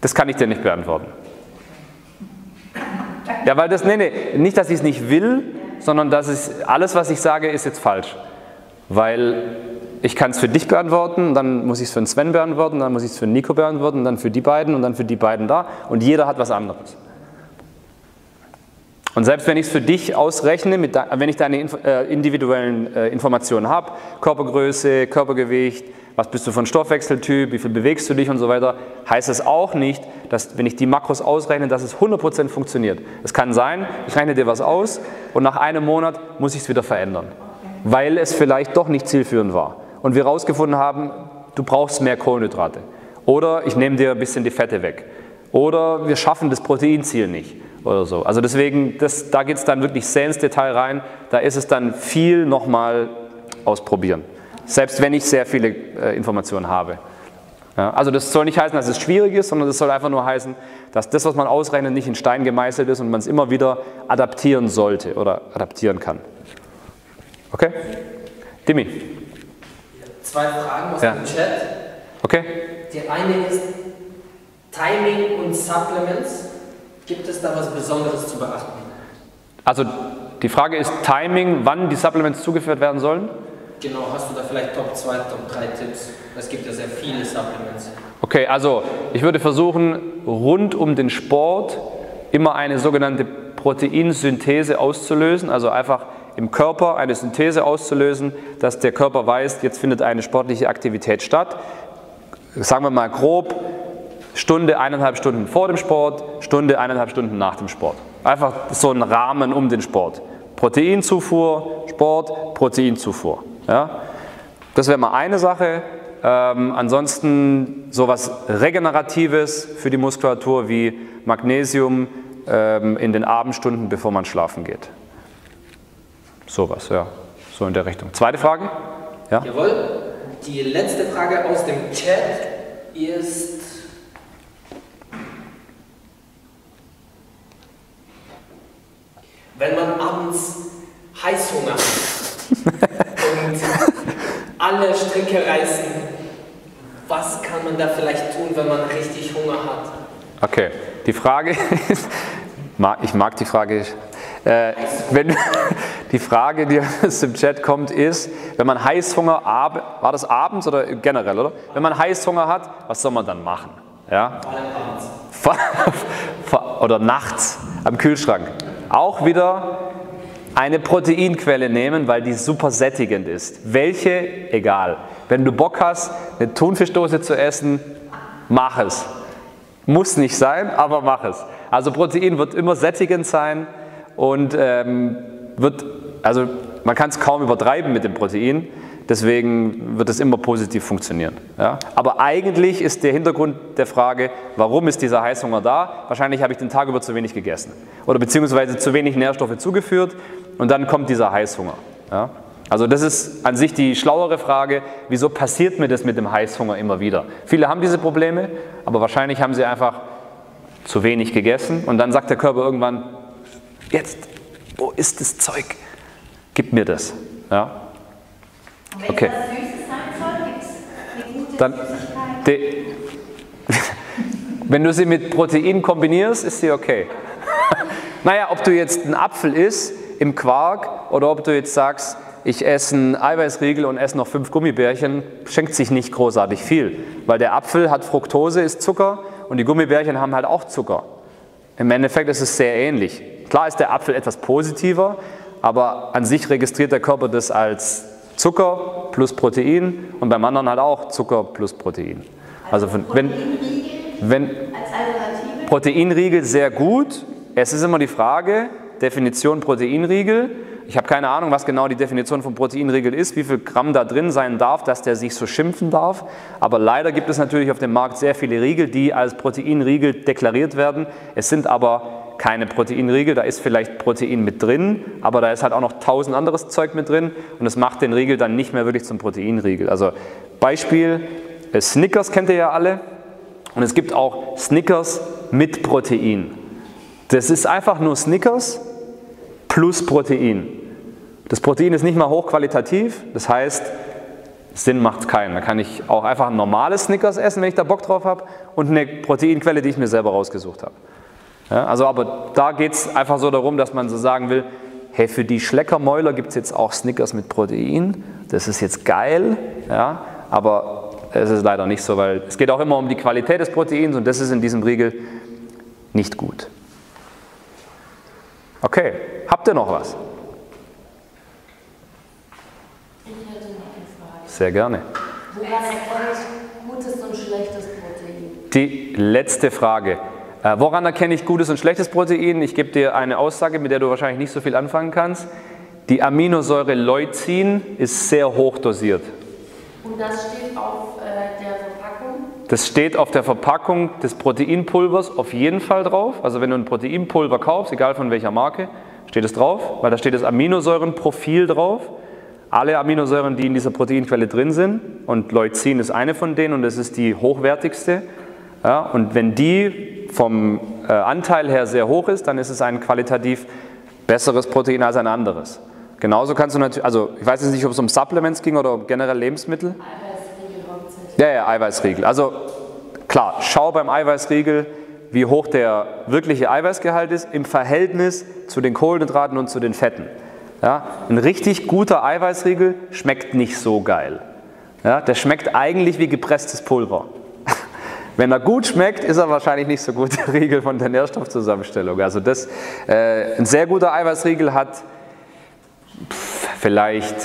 das kann ich dir nicht beantworten. Ja, weil das, nee, nee, nicht, dass ich es nicht will, sondern dass es, alles, was ich sage, ist jetzt falsch weil ich kann es für dich beantworten, dann muss ich es für den Sven beantworten, dann muss ich es für Nico beantworten, dann für die beiden und dann für die beiden da und jeder hat was anderes. Und selbst wenn ich es für dich ausrechne, mit, wenn ich deine äh, individuellen äh, Informationen habe, Körpergröße, Körpergewicht, was bist du ein Stoffwechseltyp, wie viel bewegst du dich und so weiter, heißt es auch nicht, dass wenn ich die Makros ausrechne, dass es 100% funktioniert. Es kann sein, ich rechne dir was aus und nach einem Monat muss ich es wieder verändern weil es vielleicht doch nicht zielführend war. Und wir herausgefunden haben, du brauchst mehr Kohlenhydrate. Oder ich nehme dir ein bisschen die Fette weg. Oder wir schaffen das Proteinziel nicht. Oder so. Also deswegen, das, da geht es dann wirklich sehr ins Detail rein. Da ist es dann viel nochmal ausprobieren. selbst wenn ich sehr viele äh, Informationen habe. Ja, also das soll nicht heißen, dass es schwierig ist, sondern das soll einfach nur heißen, dass das, was man ausrechnet, nicht in Stein gemeißelt ist und man es immer wieder adaptieren sollte oder adaptieren kann. Okay? Dimi? Zwei Fragen aus Ja. dem Chat. Okay? Die eine ist Timing und Supplements. Gibt es da was Besonderes zu beachten? Also die Frage ist Timing, wann die Supplements zugeführt werden sollen. Genau, hast du da vielleicht Top 2, Top 3 Tipps? Es gibt ja sehr viele Supplements. Okay, also ich würde versuchen, rund um den Sport immer eine sogenannte Proteinsynthese auszulösen, also einfach im Körper eine Synthese auszulösen, dass der Körper weiß, jetzt findet eine sportliche Aktivität statt. Sagen wir mal grob, Stunde, eineinhalb Stunden vor dem Sport, Stunde, eineinhalb Stunden nach dem Sport. Einfach so ein Rahmen um den Sport. Proteinzufuhr, Sport, Proteinzufuhr. Ja? Das wäre mal eine Sache. Ähm, ansonsten sowas Regeneratives für die Muskulatur wie Magnesium ähm, in den Abendstunden, bevor man schlafen geht. Sowas, ja. So in der Richtung. Zweite Frage? Ja? Jawohl. Die letzte Frage aus dem Chat ist. Wenn man abends Heißhunger hat und alle Stricke reißen, was kann man da vielleicht tun, wenn man richtig Hunger hat? Okay, die Frage ist, ich mag die Frage, äh, wenn, (laughs) die Frage, die aus dem Chat kommt, ist, wenn man Heißhunger, ab, war das abends oder generell, oder? Wenn man Heißhunger hat, was soll man dann machen? Ja? Vor- (laughs) vor- Oder nachts am Kühlschrank. Auch wieder eine Proteinquelle nehmen, weil die super sättigend ist. Welche? Egal. Wenn du Bock hast, eine Thunfischdose zu essen, mach es. Muss nicht sein, aber mach es. Also Protein wird immer sättigend sein und ähm, wird, also man kann es kaum übertreiben mit dem Protein, deswegen wird es immer positiv funktionieren. Ja? Aber eigentlich ist der Hintergrund der Frage, warum ist dieser Heißhunger da? Wahrscheinlich habe ich den Tag über zu wenig gegessen oder beziehungsweise zu wenig Nährstoffe zugeführt und dann kommt dieser Heißhunger. Ja? Also das ist an sich die schlauere Frage, wieso passiert mir das mit dem Heißhunger immer wieder? Viele haben diese Probleme, aber wahrscheinlich haben sie einfach zu wenig gegessen und dann sagt der Körper irgendwann, jetzt, wo ist das Zeug? Gib mir das. Ja? Und wenn Okay. was Süßes sein soll, gibt es eine gute Dann, (laughs) wenn du sie mit Protein kombinierst, ist sie okay. (laughs) naja, ob du jetzt einen Apfel isst im Quark oder ob du jetzt sagst, ich esse einen Eiweißriegel und esse noch fünf Gummibärchen, schenkt sich nicht großartig viel. Weil der Apfel hat Fructose, ist Zucker und die Gummibärchen haben halt auch Zucker. Im Endeffekt ist es sehr ähnlich. Klar ist der Apfel etwas positiver, aber an sich registriert der Körper das als Zucker plus Protein und beim anderen halt auch Zucker plus Protein. Also von, wenn, Proteinriegel wenn. Proteinriegel sehr gut, es ist immer die Frage, Definition Proteinriegel. Ich habe keine Ahnung, was genau die Definition von Proteinriegel ist, wie viel Gramm da drin sein darf, dass der sich so schimpfen darf. Aber leider gibt es natürlich auf dem Markt sehr viele Riegel, die als Proteinriegel deklariert werden. Es sind aber keine Proteinriegel, da ist vielleicht Protein mit drin, aber da ist halt auch noch tausend anderes Zeug mit drin und das macht den Riegel dann nicht mehr wirklich zum Proteinriegel. Also Beispiel, äh, Snickers kennt ihr ja alle und es gibt auch Snickers mit Protein. Das ist einfach nur Snickers plus Protein. Das Protein ist nicht mal hochqualitativ, das heißt, Sinn macht keinen. Da kann ich auch einfach ein normales Snickers essen, wenn ich da Bock drauf habe, und eine Proteinquelle, die ich mir selber rausgesucht habe. Ja, also, aber da geht es einfach so darum, dass man so sagen will, hey, für die Schleckermäuler gibt es jetzt auch Snickers mit Protein. Das ist jetzt geil, ja, aber es ist leider nicht so, weil es geht auch immer um die Qualität des Proteins und das ist in diesem Riegel nicht gut. Okay, habt ihr noch was? Ich hätte noch eine Frage. Sehr gerne. Woran erkenne ich gutes und schlechtes Protein? Die letzte Frage. Äh, woran erkenne ich gutes und schlechtes Protein? Ich gebe dir eine Aussage, mit der du wahrscheinlich nicht so viel anfangen kannst. Die Aminosäure Leucin ist sehr hoch dosiert. Und das steht auf äh, der Verpackung. Das steht auf der Verpackung des Proteinpulvers auf jeden Fall drauf. Also wenn du ein Proteinpulver kaufst, egal von welcher Marke, steht es drauf, weil da steht das Aminosäurenprofil drauf. alle Aminosäuren, die in dieser Proteinquelle drin sind, und Leucin ist eine von denen und das ist die hochwertigste. Ja, und wenn die vom äh, Anteil her sehr hoch ist, dann ist es ein qualitativ besseres Protein als ein anderes. Genauso kannst du natürlich, also ich weiß jetzt nicht, ob es um Supplements ging oder generell Lebensmittel. Eiweißriegel hauptsächlich. Ja, ja, Eiweißriegel. Also klar, schau beim Eiweißriegel, wie hoch der wirkliche Eiweißgehalt ist im Verhältnis zu den Kohlenhydraten und zu den Fetten. Ja, ein richtig guter Eiweißriegel schmeckt nicht so geil. Ja, der schmeckt eigentlich wie gepresstes Pulver. Wenn er gut schmeckt, ist er wahrscheinlich nicht so gut (laughs) der Riegel von der Nährstoffzusammenstellung. Also das, äh, ein sehr guter Eiweißriegel hat vielleicht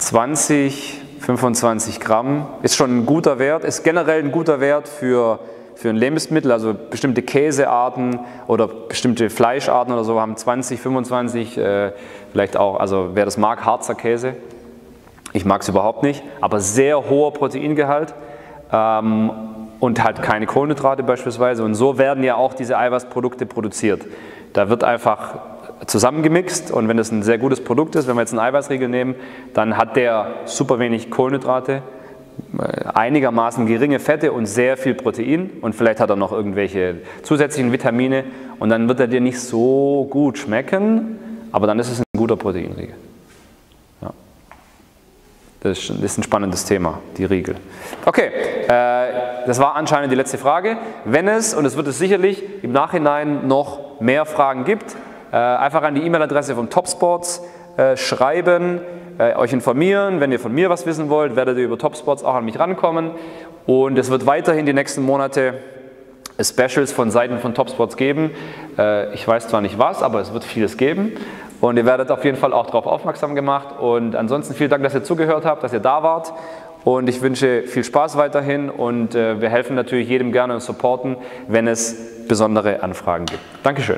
20, 25 Gramm, ist schon ein guter Wert, ist generell ein guter Wert für für ein Lebensmittel, also bestimmte Käsearten oder bestimmte Fleischarten oder so haben 20, 25, äh, vielleicht auch, also wer das mag, Harzer Käse. Ich mag es überhaupt nicht, aber sehr hoher Proteingehalt ähm, und halt keine Kohlenhydrate beispielsweise. Und so werden ja auch diese Eiweißprodukte produziert. Da wird einfach zusammengemixt und wenn das ein sehr gutes Produkt ist, wenn wir jetzt einen Eiweißriegel nehmen, dann hat der super wenig Kohlenhydrate äh, einigermaßen geringe Fette und sehr viel Protein und vielleicht hat er noch irgendwelche zusätzlichen Vitamine und dann wird er dir nicht so gut schmecken, aber dann ist es ein guter Proteinriegel. Das ist ein spannendes Thema, die Riegel. Okay, äh, das war anscheinend die letzte Frage. Wenn es, und es wird es sicherlich im Nachhinein noch mehr Fragen gibt, äh, einfach an die E-Mail-Adresse von Topsports äh, schreiben äh, euch informieren. Wenn ihr von mir was wissen wollt, werdet ihr über Topsports auch an mich rankommen. Und es wird weiterhin die nächsten Monate Specials von Seiten von Topsports geben. Ich weiß zwar nicht was, aber es wird vieles geben. Und ihr werdet auf jeden Fall auch darauf aufmerksam gemacht. Und ansonsten vielen Dank, dass ihr zugehört habt, dass ihr da wart. Und ich wünsche viel Spaß weiterhin und äh, wir helfen natürlich jedem gerne und supporten, wenn es besondere Anfragen gibt. Dankeschön.